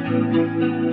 Música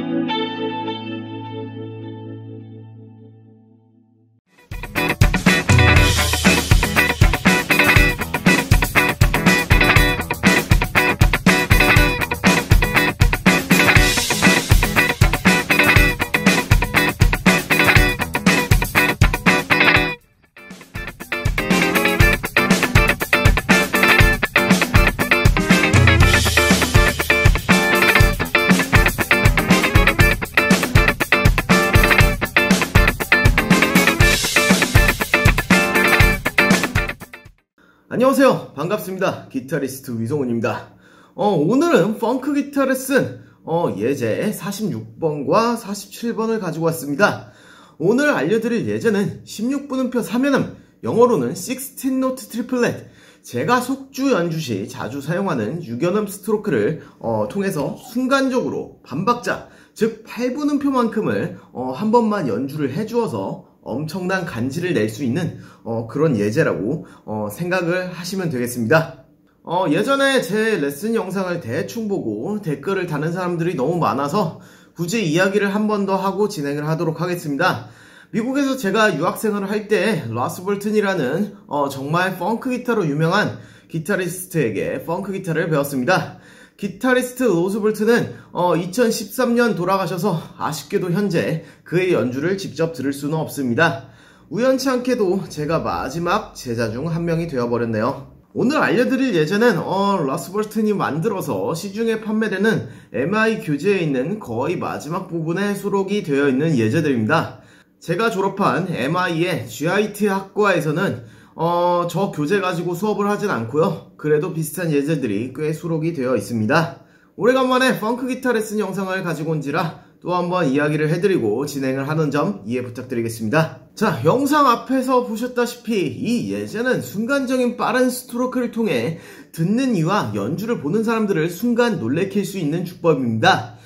안녕하세요. 반갑습니다. 기타리스트 위성훈입니다. 어, 오늘은 펑크 기타 레슨 어, 예제 46번과 47번을 가지고 왔습니다. 오늘 알려드릴 예제는 16분음표 3연음, 영어로는 16 note triplet, 제가 속주 연주 시 자주 사용하는 6연음 스트로크를 어, 통해서 순간적으로 반박자, 즉 8분음표만큼을 어, 한 번만 연주를 해주어서 엄청난 간지를 낼 수 있는 어, 그런 예제라고 어, 생각을 하시면 되겠습니다. 어, 예전에 제 레슨 영상을 대충 보고 댓글을 다는 사람들이 너무 많아서 굳이 이야기를 한 번 더 하고 진행을 하도록 하겠습니다. 미국에서 제가 유학생활을 할 때 라스 볼튼이라는 어, 정말 펑크 기타로 유명한 기타리스트에게 펑크 기타를 배웠습니다. 기타리스트 로스 볼튼은 어, 2013년 돌아가셔서 아쉽게도 현재 그의 연주를 직접 들을 수는 없습니다. 우연치 않게도 제가 마지막 제자 중 한 명이 되어버렸네요. 오늘 알려드릴 예제는 어, 라스 볼튼이 만들어서 시중에 판매되는 MI 교재에 있는 거의 마지막 부분에 수록이 되어 있는 예제들입니다. 제가 졸업한 MI의 GIT 학과에서는 어, 저 교재 가지고 수업을 하진 않고요. 그래도 비슷한 예제들이 꽤 수록이 되어 있습니다. 오래간만에 펑크 기타 레슨 영상을 가지고 온지라 또 한번 이야기를 해드리고 진행을 하는 점 이해 부탁드리겠습니다. 자, 영상 앞에서 보셨다시피 이 예제는 순간적인 빠른 스트로크를 통해 듣는 이와 연주를 보는 사람들을 순간 놀래킬 수 있는 주법입니다.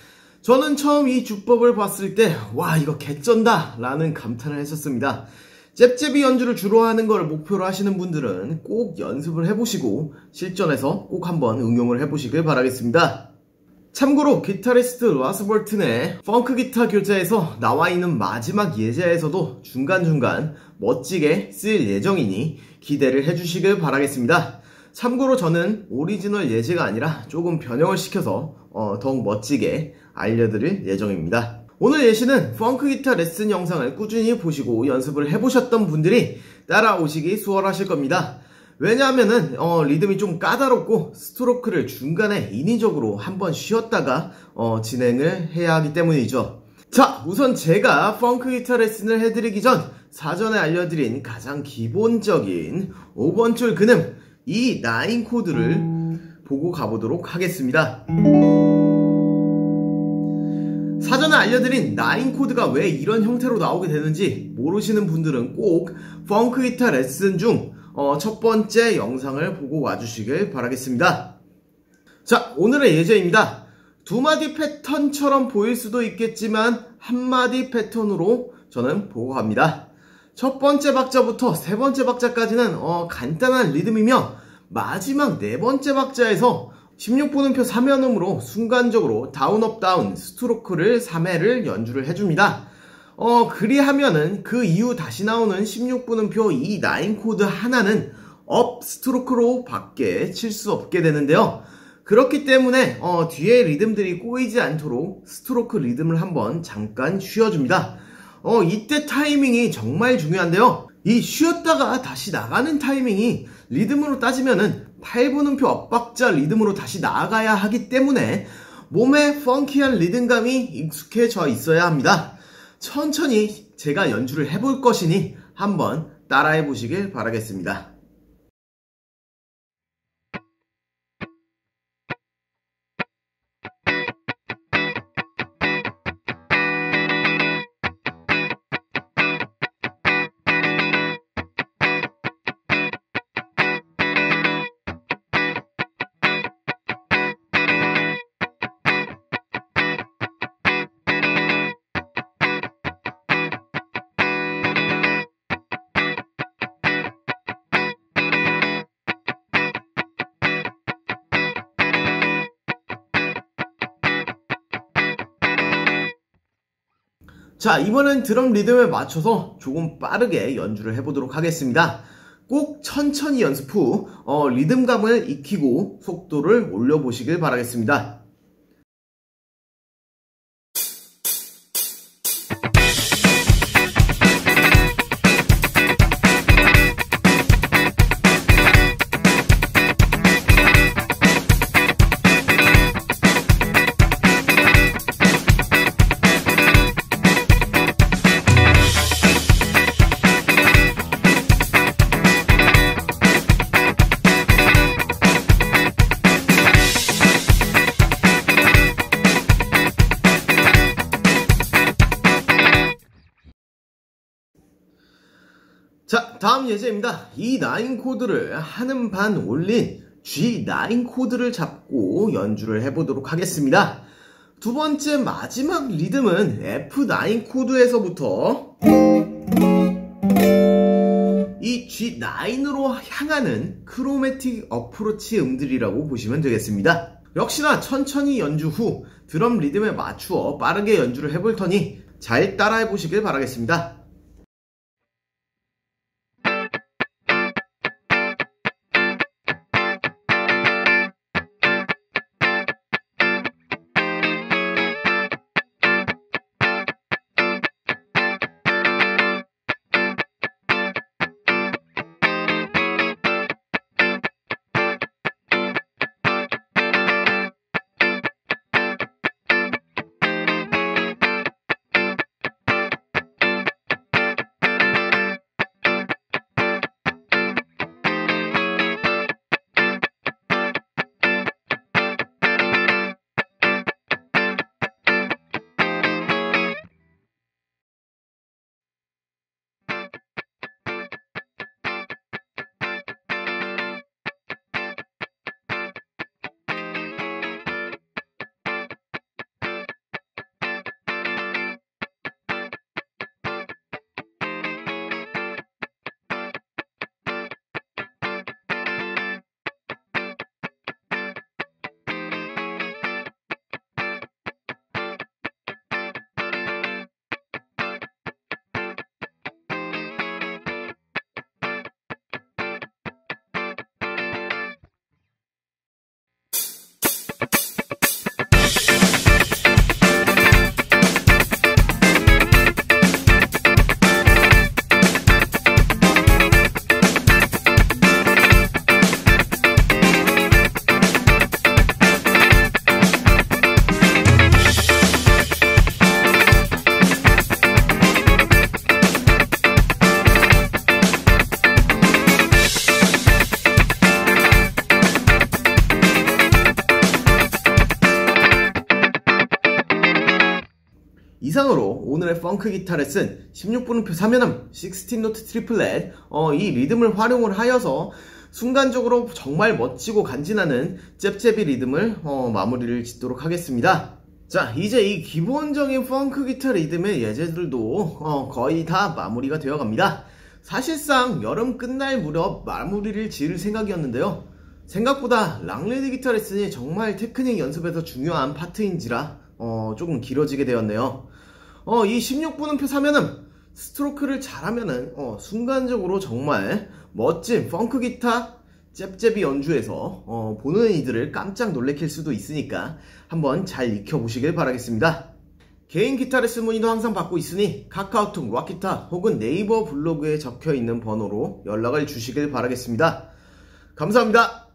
저는 처음 이 주법을 봤을 때, 와, 이거 개쩐다! 라는 감탄을 했었습니다. 쨉쨉이 연주를 주로 하는 걸 목표로 하시는 분들은 꼭 연습을 해보시고 실전에서 꼭 한번 응용을 해보시길 바라겠습니다. 참고로 기타리스트 라스 볼튼의 펑크 기타 교재에서 나와 있는 마지막 예제에서도 중간중간 멋지게 쓸 예정이니 기대를 해주시길 바라겠습니다. 참고로 저는 오리지널 예제가 아니라 조금 변형을 시켜서 어, 더욱 멋지게 알려드릴 예정입니다. 오늘 예시는 펑크 기타 레슨 영상을 꾸준히 보시고 연습을 해보셨던 분들이 따라오시기 수월하실 겁니다. 왜냐하면은 어, 리듬이 좀 까다롭고 스트로크를 중간에 인위적으로 한번 쉬었다가 어, 진행을 해야 하기 때문이죠. 자 우선 제가 펑크 기타 레슨을 해드리기 전 사전에 알려드린 가장 기본적인 5번 줄 근음 E nine 코드를 보고 가보도록 하겠습니다. 알려드린 nine 코드가 왜 이런 형태로 나오게 되는지 모르시는 분들은 꼭 펑크 기타 레슨 중첫 어, 번째 영상을 보고 와주시길 바라겠습니다. 자, 오늘의 예제입니다. 두 마디 패턴처럼 보일 수도 있겠지만 한 마디 패턴으로 저는 보고 갑니다. 첫 번째 박자부터 세 번째 박자까지는 어, 간단한 리듬이며 마지막 네 번째 박자에서 16분음표 3연음으로 순간적으로 down up down 스트로크를 3회를 연주를 해줍니다. 어, 그리하면은 그 이후 다시 나오는 16분음표 E nine 코드 하나는 up 스트로크로 밖에 칠 수 없게 되는데요. 그렇기 때문에 어, 뒤에 리듬들이 꼬이지 않도록 스트로크 리듬을 한번 잠깐 쉬어줍니다. 어, 이때 타이밍이 정말 중요한데요. 이 쉬었다가 다시 나가는 타이밍이 리듬으로 따지면은 8분음표 엇박자 리듬으로 다시 나아가야 하기 때문에 몸에 펑키한 리듬감이 익숙해져 있어야 합니다. 천천히 제가 연주를 해볼 것이니 한번 따라해 보시길 바라겠습니다. 자, 이번엔 드럼 리듬에 맞춰서 조금 빠르게 연주를 해보도록 하겠습니다. 꼭 천천히 연습 후 어, 리듬감을 익히고 속도를 올려보시길 바라겠습니다. 자, 다음 예제입니다. E9 코드를 한음 반 올린 G9 코드를 잡고 연주를 해보도록 하겠습니다. 두 번째 마지막 리듬은 F9 코드에서부터 이 G9으로 향하는 chromatic approach 음들이라고 보시면 되겠습니다. 역시나 천천히 연주 후 드럼 리듬에 맞추어 빠르게 연주를 해볼 테니 잘 따라해 보시길 바라겠습니다. 펑크 기타 레슨 16분음표 3연음 16 note triplet 어, 이 리듬을 활용을 하여서 순간적으로 정말 멋지고 간지나는 쨉쨉이 리듬을 어, 마무리를 짓도록 하겠습니다. 자 이제 이 기본적인 펑크 기타 리듬의 예제들도 어, 거의 다 마무리가 되어 갑니다. 사실상 여름 끝날 무렵 마무리를 지을 생각이었는데요. 생각보다 랑레드 기타 레슨이 정말 테크닉 연습에서 중요한 파트인지라 어, 조금 길어지게 되었네요. 어, 이 16분음표 사면은 스트로크를 잘하면은 어, 순간적으로 정말 멋진 펑크 기타 잽잽이 연주에서 어, 보는 이들을 깜짝 놀래킬 수도 있으니까 한번 잘 익혀보시길 바라겠습니다. 개인 기타 레슨 문의도 항상 받고 있으니 카카오톡 락기타 혹은 네이버 블로그에 적혀있는 번호로 연락을 주시길 바라겠습니다. 감사합니다.